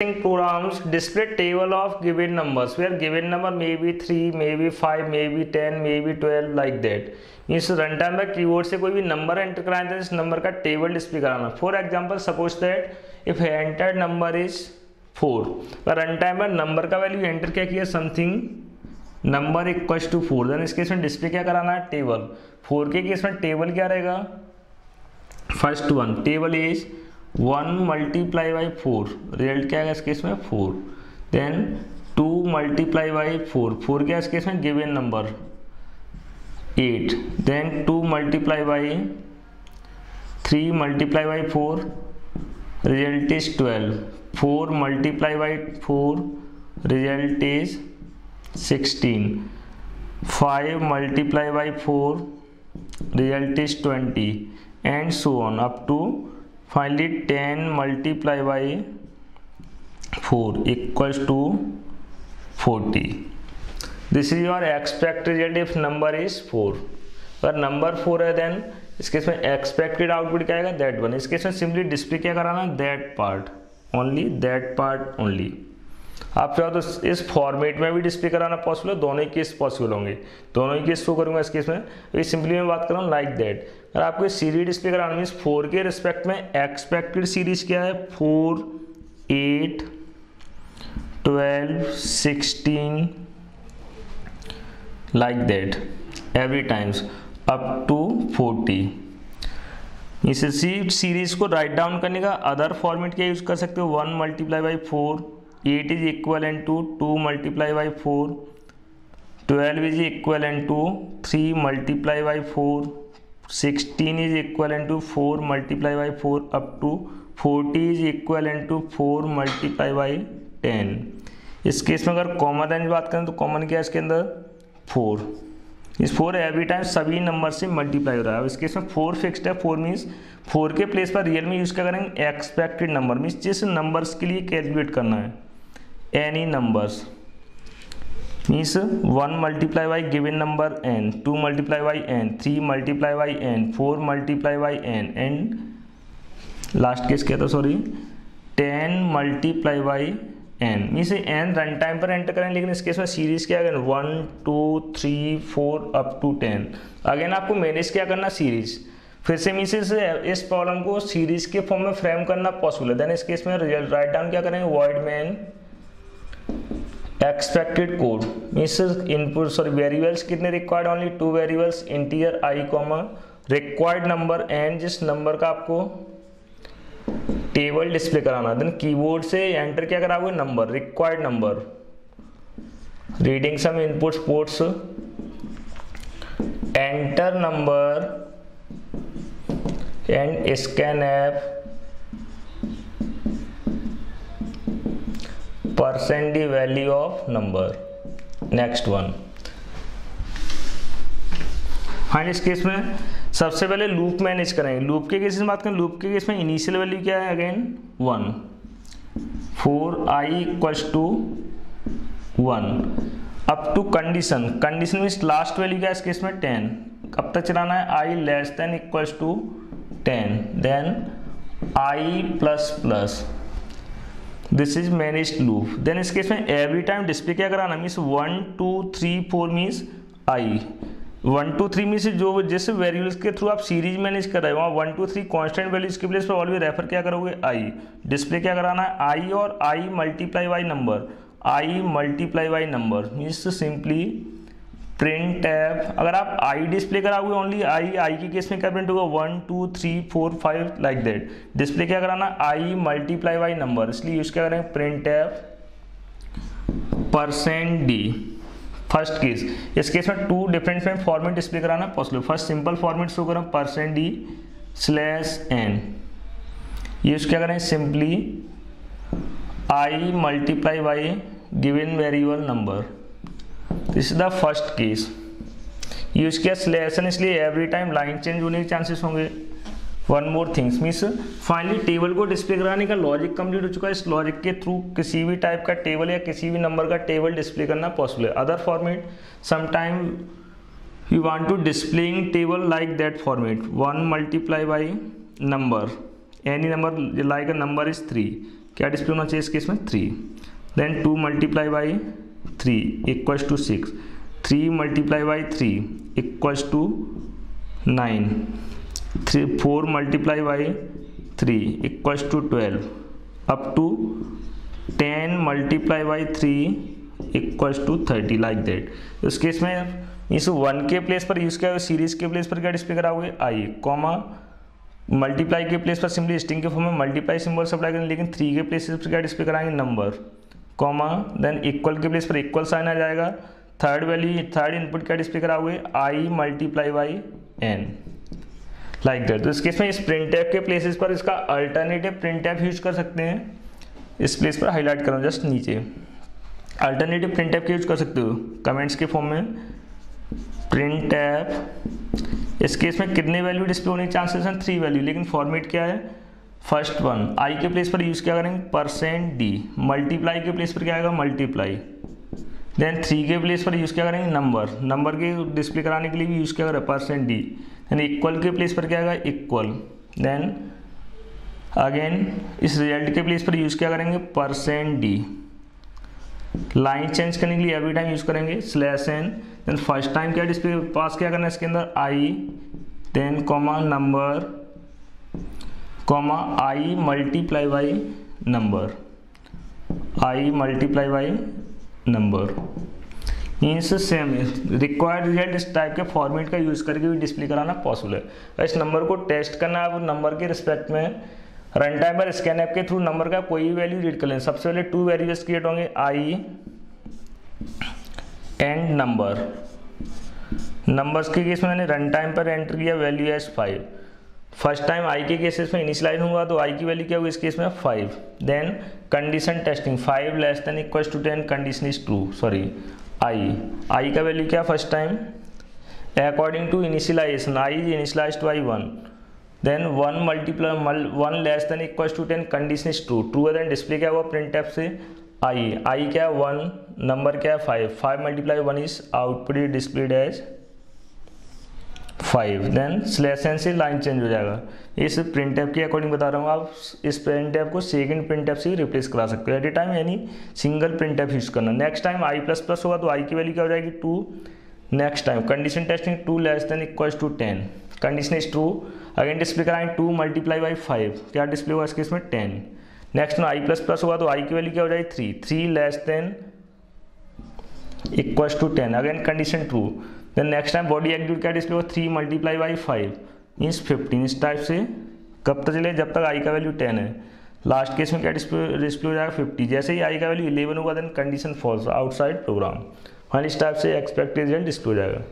programs display table of given numbers. Where given number may be 3 maybe 5 maybe 10 maybe 12 like that. इस run time में keyboard से कोई भी number enter कराना है इस नंबर का टेबल डिस्प्ले कराना। For example suppose that if enter number is four run time में नंबर का वैल्यू एंटर क्या किया? Something number equal to four then इस केस डिस्प्ले क्या कराना है? टेबल फोर के केस टेबल क्या रहेगा? First one table is one multiply by four, result क्या है इस केस में? Four. Then two multiply by four four क्या इस केस में? Given number eight. Then two multiply by three multiply by four, result is twelve. Four multiply by four, result is sixteen. Five multiply by four, result is twenty. And so on up to finally 10 multiply by 4 equals to 40 this is your expected result if number is 4 अगर number four है then इसके इसमें expected output क्या आएगा? That one इसके इसमें simply display क्या कराना that part only that part only आप चाहो तो इस फॉर्मेट में भी डिस्प्ले कराना पॉसिबल है, दोनों ही केस पॉसिबल होंगे। दोनों ही केस शो करूँगा इस केस में। तो सिंपली मैं बात कर रहा हूँ लाइक दैट अगर आपको सीरीज़ डिस्प्ले कराना मीन फोर के रिस्पेक्ट में एक्सपेक्टेड सीरीज़ क्या है? Four eight twelve sixteen like that every times up to forty इस सीरीज़ को राइट डाउन करने का अदर फॉर्मेट क्या यूज़ कर सकते हो? One multiply by four 8 is equivalent to 2 multiply by 4 12 is equivalent to 3 multiply by 4 16 is equivalent to 4 multiply by 4 up to 40 is equivalent to 4 multiply by 10 इस case में अगर common range बात करें तो कॉमन क्या है इसके अंदर? फोर इस फोर एवरी टाइम सभी नंबर से मल्टीप्लाई हो रहा है। अब इस केस में फोर फिक्स्ड है। फोर मीन्स फोर के प्लेस पर रियल में यूज़ क्या करेंगे? एक्सपेक्टेड नंबर मीन्स जिस नंबर्स के लिए कैलकुलेट करना है। Any numbers. Means 1 multiply by given number n 2 multiply by n 3 multiply by n 4 multiply by n, and last case क्या था? Sorry 10 multiply by N mean N run time पर enter करें, लेकिन इस केस में series क्या again one two three four up to ten again आपको manage क्या करना? सीरीज़ फिर से मीन इस प्रॉब्लम को सीरीज़ के फॉर्म में फ्रेम करना पॉसिबल है। देन इस केस में रिज़ल्ट राइट डाउन क्या करेंगे वर्ड मैन एक्सपेक्टेड कोड मीस इनपुट सॉरी वेरिएबल्स कितने required only two variables interior I comma required number and जिस नंबर का आपको टेबल डिस्प्ले कराना देन कीबोर्ड से एंटर क्या करा हुआ number required number reading some input ports enter number and scan app percent D value of number next one fine इस case में सबसे पहले लूप मैनेज करेंगे। लूप के केस में बात करें लूप के केस में इनिशियल वैल्यू क्या है again one for I equals to one up to condition condition mean last value क्या है इस केस में? टेन कब तक चलाना है i less than equals to ten then i plus plus this is manage loop then इस case में एवरी टाइम डिस्प्ले क्या कराना means one two three four means i one two three means जो जिस वैल्यूज़ के through आप series manage कर रहे हो, वहाँ one two three constant values के प्लेस पर ऑलवेज रेफर क्या करोगे? आई डिस्प्ले क्या कराना? है आई और i multiply by number i multiply by number means simply print tab अगर आप आई डिस्प्ले कराओगे ओनली आई आई के केस में क्या प्रिंट होगा? One two three four five like that display क्या कराना? आई मल्टीप्लाई बाई नंबर इसलिए यूज़ क्या करेंगे print tab percent d first case इस केस में two different different format display कराना possible first simple format show करें percent d slash n use क्या करें? Simply i multiply by given variable number this is the first case use किया स्लेसन इसलिए every time line change होने के chances होंगे। One more things means finally table को डिस्प्ले कराने का लॉजिक कंप्लीट हो चुका है। इस लॉजिक के थ्रू किसी भी टाइप का टेबल या किसी भी नंबर का टेबल डिस्प्ले करना पॉसिबल है। Other format sometime you want to displaying table like that format one multiply by number any number like number is three क्या डिस्प्ले होना चाहिए इस केस में? Three then two multiply by three equals to six three multiply by three equals to nine three four multiply by three equals to twelve up to ten multiply by three equals to thirty like that उस case में इस one के place पर use किया series के place पर क्या display कराओगे? आई कॉमा मल्टीप्लाई के प्लेस पर सिंपली स्टिंग के फॉर्म में मल्टीप्लाई सिंबल सप्लाई करेंगे, लेकिन थ्री के प्लेस पर क्या डिस्प्ले कराएँगे? नंबर कॉमा देन इक्वल के प्लेस पर इक्वल साइन आ जाएगा। थर्ड वैल्यू थर्ड इनपुट क्या डिस्प्ले कराओगे i multiply by n like that तो इस केस में इस प्रिंट टैप के प्लेसेस पर इसका अल्टरनेटिव प्रिंट टैप यूज़ कर सकते हैं। इस प्लेस पर हाईलाइट करो जस्ट नीचे। अल्टरनेटिव प्रिंट टैप यूज़ कर सकते हो? कमेंट्स के फॉर्म में प्रिंट टैप इस केस में कितने वैल्यू डिस्प्ले होने के चांसेस हैं? थ्री वैल्यू लेकिन फॉर्मेट क्या है? फ़र्स्ट वन आई के प्लेस पर यूज़ क्या करेंगे? परसेंट डी मल्टीप्लाई के प्लेस पर क्या आएगा? मल्टीप्लाई देन थ्री के प्लेस पर यूज़ क्या करेंगे? नंबर नंबर के डिस्प्ले कराने के लिए भी यूज़ क्या करें? परसेंट डी देन इक्वल के प्लेस पर क्या आएगा? इक्वल देन अगेन इस रिज़ल्ट के प्लेस पर यूज़ क्या करेंगे? परसेंट डी लाइन चेंज करने के लिए एवरी टाइम यूज़ करेंगे। Slash n then first time क्या डिस्प्ले पास क्या करना है इसके अंदर? I then comma number comma i multiply by number i multiply by number means same required result इस टाइप के फॉर्मेट का यूज़ करके भी डिस्प्ले कराना पॉसिबल है। इस नंबर को टेस्ट करना है नंबर के रिस्पेक्ट में रन टाइम पर स्कैन ऐप के थ्रू नंबर का कोई भी वैल्यू रीड कर लें। सबसे पहले टू वेरिएबल्स क्रिएट होंगे आई एंड नंबर नंबर्स के केस में मैंने रन टाइम पर एंटर किया value as five first time i के केसेस में इनिशियलाइज होगा तो आई की वैल्यू क्या होगी इस केस में? Five. Then condition testing. Five less than equal to ten condition is true sorry i i का वैल्यू क्या first time? According to initialization i is initialize to i one then one multiply one less than equal to ten condition is true true then display क्या हुआ print tap से? आई आई क्या? One number क्या? है five five multiply one is output displayed as five then n से line change हो जाएगा। इस प्रिंट के अकॉर्डिंग बता रहा हूँ आप, इस प्रिंट को सेकंड प्रिंट से रिप्लेस करा सकते हो। एट ए टाइम यानी सिंगल प्रिंट यूज़ करना। Next time i plus plus होगा तो आई की वैल्यू क्या हो जाएगी? Two next time condition testing two less than equal to ten condition is true again display कराएँगे टू मल्टीप्लाई बाई फाइव क्या डिस्प्ले होगा इसके इसमें? टेन नेक्स्ट में आई प्लस प्लस होगा तो आई की वैल्यू क्या हो जाएगी? Three three less than equal to ten again condition true then next time body active क्या डिस्प्ले होगा three multiply by five means fifteen इस टाइप से। कब तक चले जब तक आई का वैल्यू टेन है। लास्ट केस में क्या डिस्प्ले डिस्प्ले हो जाएगा फिफ्टी जैसे ही आई का वैल्यू इलेवन होगा then condition false outside program final इस टाइप से एक्सपेक्टेड रिज़ल्ट डिस्प्ले हो जाएगा।